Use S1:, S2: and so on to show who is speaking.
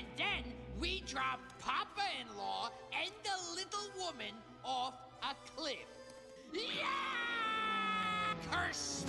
S1: And then we drop Papa-in-law and the little woman off a cliff. Yeah! Curse